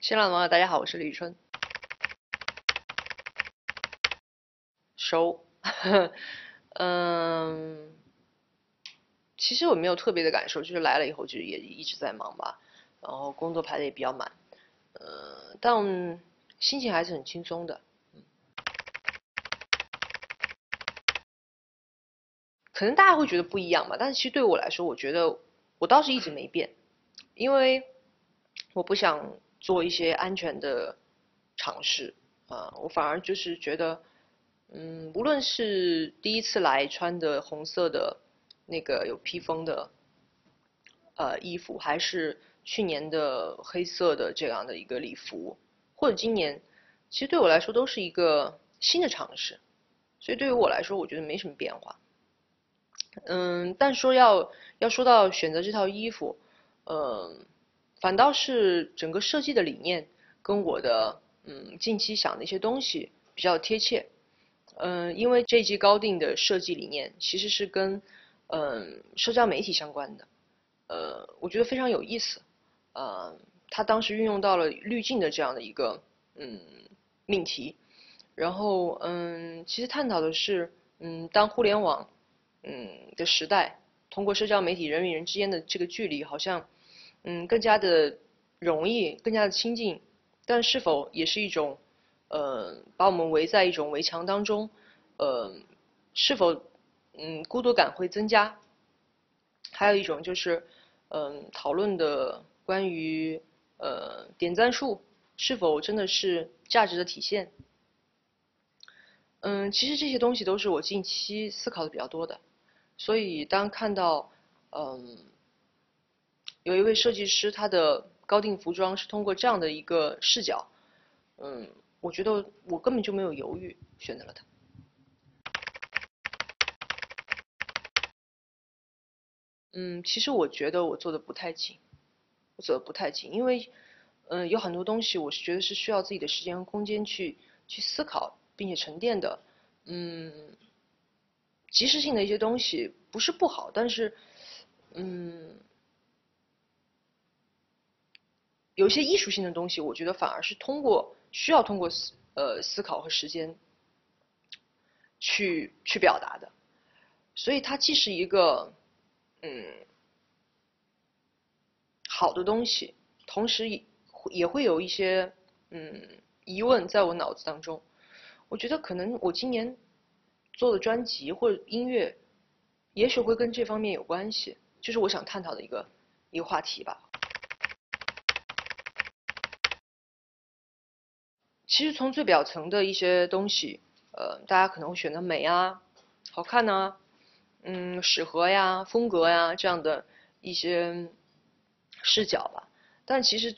新浪的网友大家好，我是李宇春。熟，嗯，其实我没有特别的感受，就是来了以后就也一直在忙吧，然后工作排的也比较满，呃，但心情还是很轻松的。可能大家会觉得不一样吧，但是其实对我来说，我觉得我倒是一直没变，因为我不想做一些安全的尝试啊，我反而就是觉得，嗯，无论是第一次来穿的红色的那个有披风的呃衣服，还是去年的黑色的这样的一个礼服，或者今年，其实对我来说都是一个新的尝试，所以对于我来说，我觉得没什么变化。嗯，但说要要说到选择这套衣服，嗯，反倒是整个设计的理念跟我的嗯近期想的一些东西比较贴切，嗯，因为这一季高定的设计理念其实是跟嗯社交媒体相关的，呃，我觉得非常有意思，呃，他当时运用到了滤镜的这样的一个嗯命题，然后嗯，其实探讨的是嗯当互联网。嗯的时代，通过社交媒体人与人之间的这个距离，好像嗯更加的容易，更加的亲近，但是否也是一种呃把我们围在一种围墙当中，呃是否嗯孤独感会增加？还有一种就是嗯讨论的关于呃点赞数是否真的是价值的体现？嗯，其实这些东西都是我近期思考的比较多的。所以，当看到，嗯，有一位设计师，他的高定服装是通过这样的一个视角，嗯，我觉得我根本就没有犹豫，选择了他。嗯，其实我觉得我做的不太紧，我做的不太紧，因为，嗯，有很多东西我是觉得是需要自己的时间和空间去去思考并且沉淀的，嗯。及时性的一些东西不是不好，但是，嗯，有些艺术性的东西，我觉得反而是通过需要通过思呃思考和时间去去表达的，所以它既是一个嗯好的东西，同时也也会有一些嗯疑问在我脑子当中。我觉得可能我今年。做的专辑或者音乐，也许会跟这方面有关系，就是我想探讨的一个一个话题吧。其实从最表层的一些东西，呃，大家可能会选择美啊、好看呐、嗯、适合呀、风格呀这样的一些视角吧。但其实，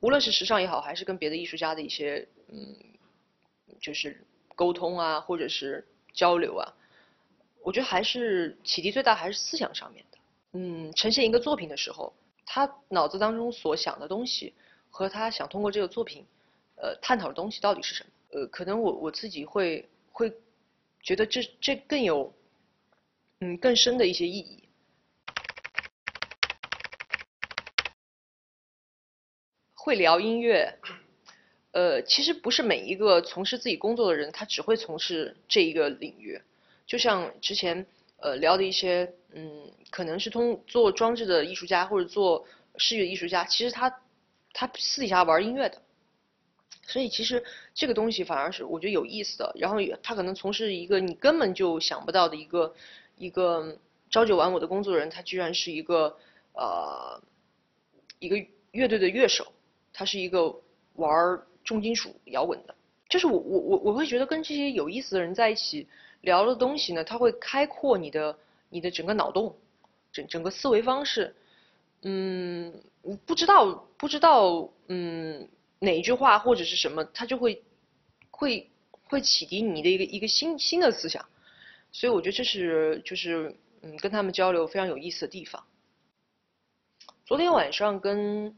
无论是时尚也好，还是跟别的艺术家的一些嗯，就是。沟通啊，或者是交流啊，我觉得还是启迪最大还是思想上面的。嗯，呈现一个作品的时候，他脑子当中所想的东西和他想通过这个作品，呃，探讨的东西到底是什么？呃，可能我我自己会会觉得这这更有嗯更深的一些意义。会聊音乐。呃，其实不是每一个从事自己工作的人，他只会从事这一个领域。就像之前呃聊的一些，嗯，可能是通做装置的艺术家或者做视觉艺术家，其实他他私底下玩音乐的。所以其实这个东西反而是我觉得有意思的。然后他可能从事一个你根本就想不到的一个一个朝九晚五的工作人，他居然是一个呃一个乐队的乐手，他是一个玩。重金属摇滚的，就是我我我我会觉得跟这些有意思的人在一起聊的东西呢，他会开阔你的你的整个脑洞，整整个思维方式，嗯，不知道不知道嗯哪一句话或者是什么，它就会会会启迪你的一个一个新新的思想，所以我觉得这是就是嗯跟他们交流非常有意思的地方。昨天晚上跟。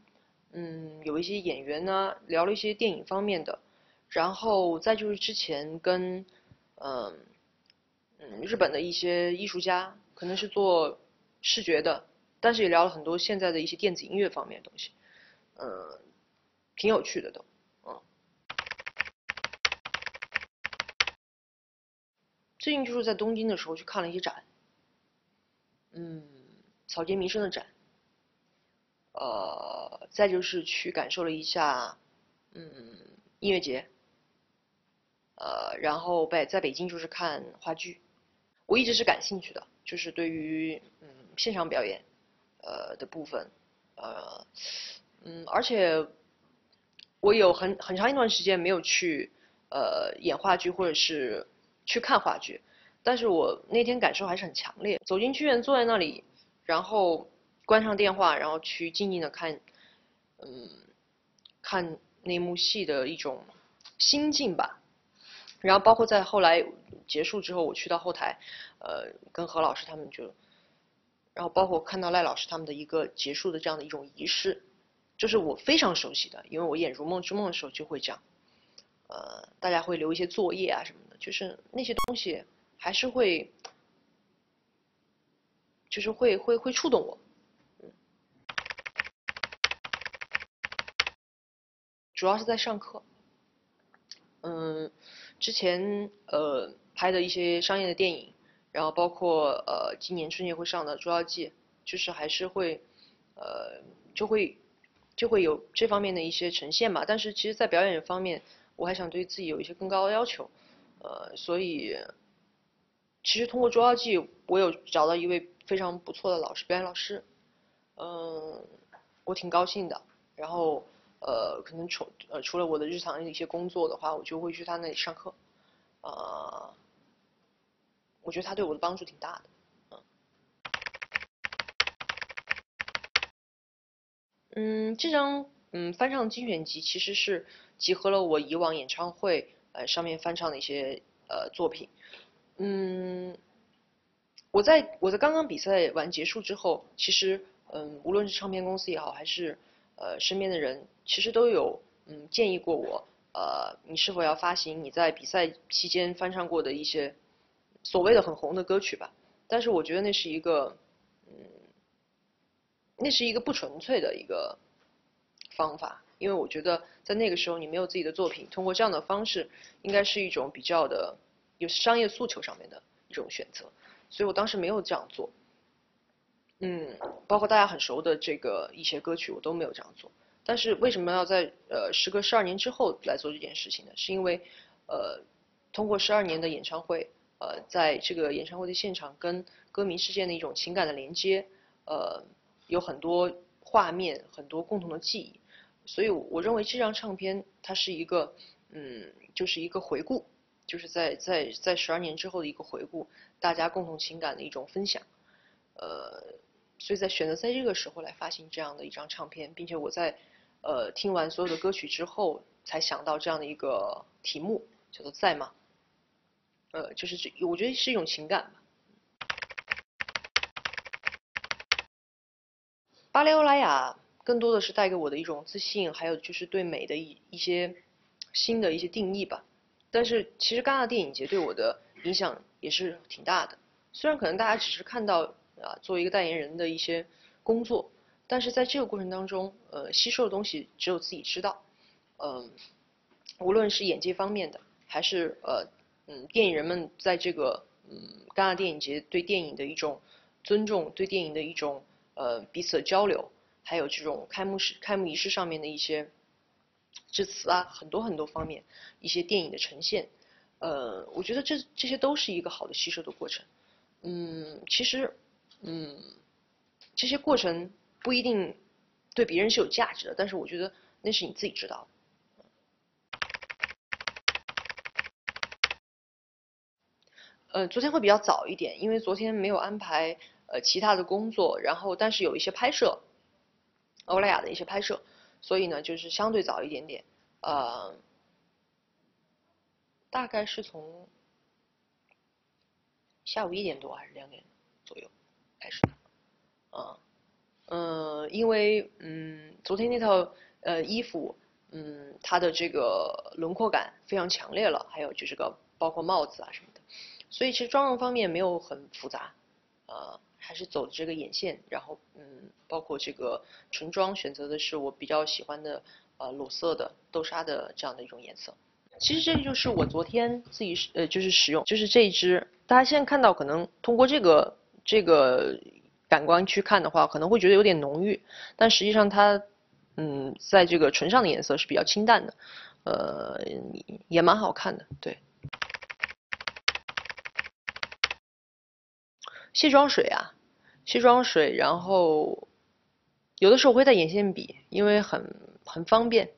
嗯，有一些演员呢聊了一些电影方面的，然后再就是之前跟嗯嗯日本的一些艺术家，可能是做视觉的，但是也聊了很多现在的一些电子音乐方面的东西。嗯，挺有趣的都，嗯。最近就是在东京的时候去看了一些展，嗯，草间弥生的展，呃，再就是去感受了一下，嗯，音乐节，呃，然后北在北京就是看话剧，我一直是感兴趣的，就是对于嗯现场表演，呃的部分，呃，嗯，而且我有很很长一段时间没有去呃演话剧或者是去看话剧。但是我那天感受还是很强烈，走进剧院，坐在那里，然后关上电话，然后去静静的看，嗯，看那幕戏的一种心境吧。然后包括在后来结束之后，我去到后台，呃，跟何老师他们就，然后包括看到赖老师他们的一个结束的这样的一种仪式，就是我非常熟悉的，因为我演《如梦之梦》的时候就会讲，呃，大家会留一些作业啊什么的，就是那些东西。还是会，就是会会会触动我，主要是在上课，嗯，之前呃拍的一些商业的电影，然后包括呃今年春节会上的《捉妖记》，就是还是会，呃就会就会有这方面的一些呈现吧。但是其实，在表演方面，我还想对自己有一些更高的要求，呃，所以。其实通过《捉妖记》，我有找到一位非常不错的老师，表演老师，嗯，我挺高兴的。然后，呃，可能除呃除了我的日常的一些工作的话，我就会去他那里上课，啊，我觉得他对我的帮助挺大的，这张嗯翻唱精选集其实是集合了我以往演唱会呃上面翻唱的一些呃作品。嗯，我在我在刚刚比赛完结束之后，其实嗯，无论是唱片公司也好，还是呃身边的人，其实都有嗯建议过我，呃，你是否要发行你在比赛期间翻唱过的一些所谓的很红的歌曲吧？但是我觉得那是一个嗯，那是一个不纯粹的一个方法，因为我觉得在那个时候你没有自己的作品，通过这样的方式，应该是一种比较的。有商业诉求上面的一种选择，所以我当时没有这样做。嗯，包括大家很熟的这个一些歌曲，我都没有这样做。但是为什么要在呃时隔十二年之后来做这件事情呢？是因为呃通过十二年的演唱会，呃在这个演唱会的现场跟歌迷之间的一种情感的连接，呃有很多画面，很多共同的记忆，所以我认为这张唱片它是一个嗯就是一个回顾。就是在在在十二年之后的一个回顾，大家共同情感的一种分享，呃，所以在选择在这个时候来发行这样的一张唱片，并且我在呃听完所有的歌曲之后，才想到这样的一个题目，叫做在吗？呃，就是这，我觉得是一种情感吧。巴黎欧莱雅更多的是带给我的一种自信，还有就是对美的一一些新的一些定义吧。但是其实戛纳电影节对我的影响也是挺大的，虽然可能大家只是看到啊作为一个代言人的一些工作，但是在这个过程当中，呃吸收的东西只有自己知道，嗯，无论是演技方面的，还是呃嗯电影人们在这个嗯戛纳电影节对电影的一种尊重，对电影的一种呃彼此的交流，还有这种开幕式开幕仪式上面的一些。致辞啊，很多很多方面，一些电影的呈现，呃，我觉得这这些都是一个好的吸收的过程。嗯，其实，嗯，这些过程不一定对别人是有价值的，但是我觉得那是你自己知道。呃，昨天会比较早一点，因为昨天没有安排呃其他的工作，然后但是有一些拍摄，欧莱雅的一些拍摄。所以呢，就是相对早一点点，呃，大概是从下午一点多还是两点左右开始的，啊，嗯，因为嗯，昨天那套呃衣服，嗯，它的这个轮廓感非常强烈了，还有就是个包括帽子啊什么的，所以其实妆容方面没有很复杂，呃。还是走的这个眼线，然后嗯，包括这个唇妆选择的是我比较喜欢的呃裸色的豆沙的这样的一种颜色。其实这个就是我昨天自己呃就是使用，就是这一支，大家现在看到可能通过这个这个感官去看的话，可能会觉得有点浓郁，但实际上它嗯在这个唇上的颜色是比较清淡的，呃也蛮好看的，对。卸妆水啊，卸妆水，然后有的时候会带眼线笔，因为很很方便。